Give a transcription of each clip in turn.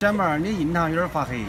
小妹儿，你印堂有点发黑。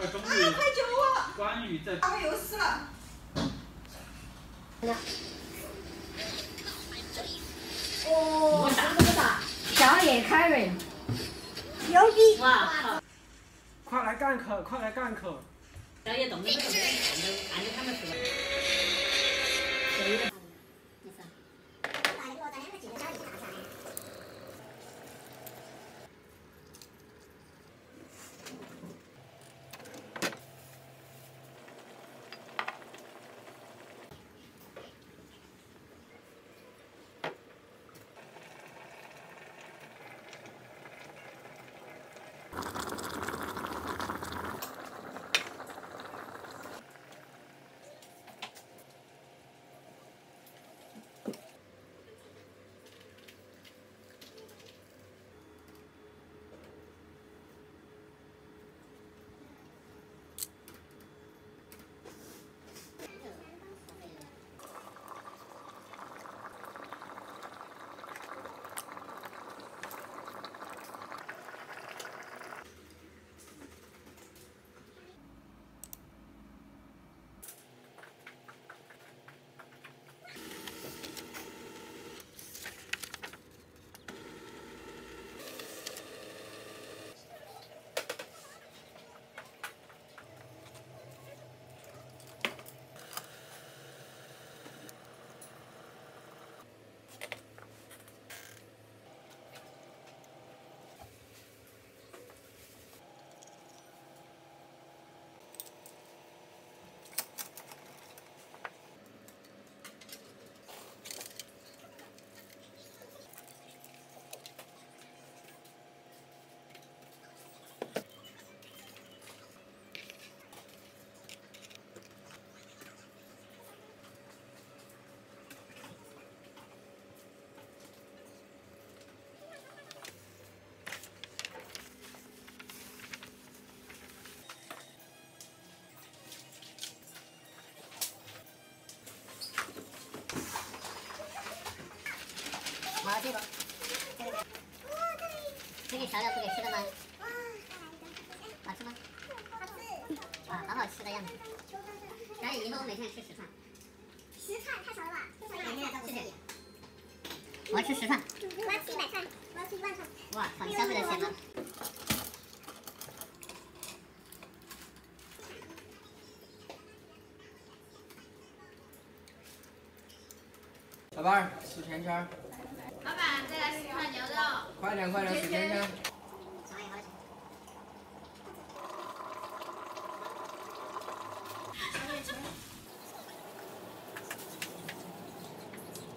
快终于，快救我！关羽在。他们又死了。哦，这么大，夏夜凯瑞，牛逼！哇！快来干口，快来干口！小野动都不动，动都按着他们说。麻这个，这个调料不给吃的吗？好吃吗？哇，好好吃的样子。小雨以后每天吃十串。十串太少了吧？每天都吃这个。我要吃十串。我要吃一百串，我要吃一万串。哇操，你消费的钱吗？老板儿，数圈圈，老板，再来十串牛肉。快点快点数圈圈儿。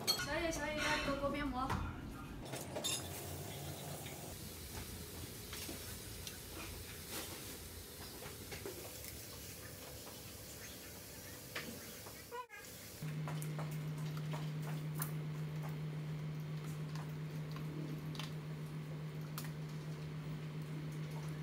小野，小野要多锅面膜。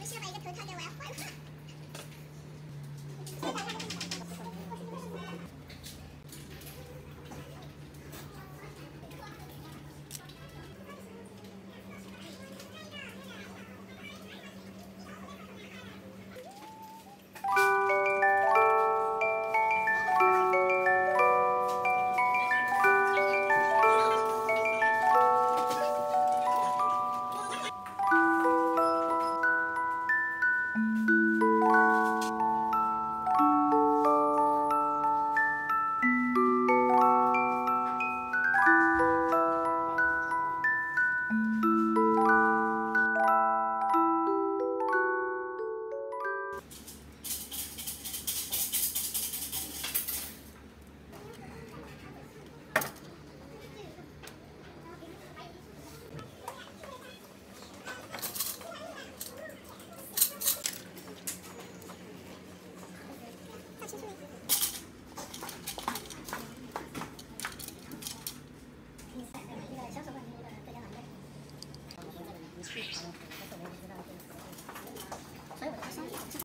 我们先，把一个头套给我要换了。